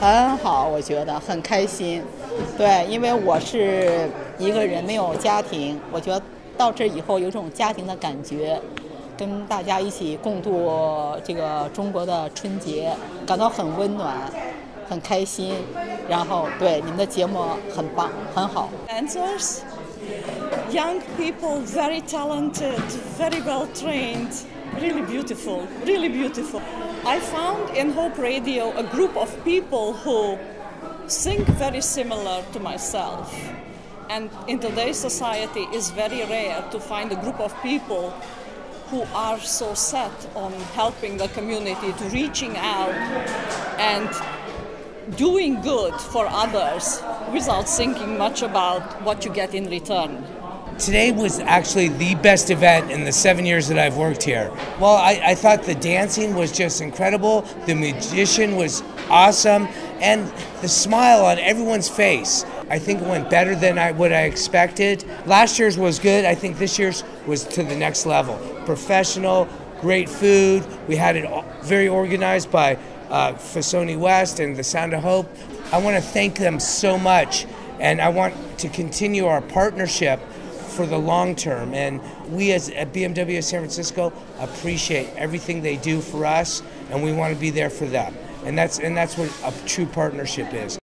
很好，我觉得很开心。对，因为我是一个人，没有家庭，我觉得到这以后有种家庭的感觉，跟大家一起共度这个中国的春节，感到很温暖，很开心。然后，对你们的节目很棒，很好。Young people, very talented, very well trained, really beautiful, really beautiful. I found in Hope Radio a group of people who think very similar to myself. And in today's society, it's very rare to find a group of people who are so set on helping the community, to reaching out and doing good for others without thinking much about what you get in return. Today was actually the best event in the seven years that I've worked here. Well, I, I thought the dancing was just incredible, the magician was awesome, and the smile on everyone's face. I think it went better than I, what I expected. Last year's was good. I think this year's was to the next level. Professional, great food. We had it all- very organized by uh, Sony West and the Sound of Hope. I want to thank them so much, and I want to continue our partnership for the long term. And we, as at BMW San Francisco, appreciate everything they do for us, and we want to be there for them. And that's and that's what a true partnership is.